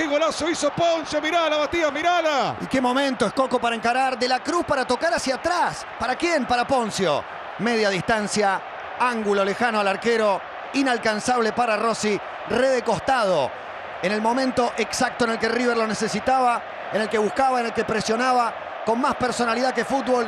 qué golazo hizo Ponce. Mirala, Matías, mirala. Y qué momento es Coco para encarar. De la Cruz para tocar hacia atrás. ¿Para quién? Para Poncio. Media distancia. Ángulo lejano al arquero. Inalcanzable para Rossi. Red de costado. En el momento exacto en el que River lo necesitaba. En el que buscaba, en el que presionaba. Con más personalidad que fútbol.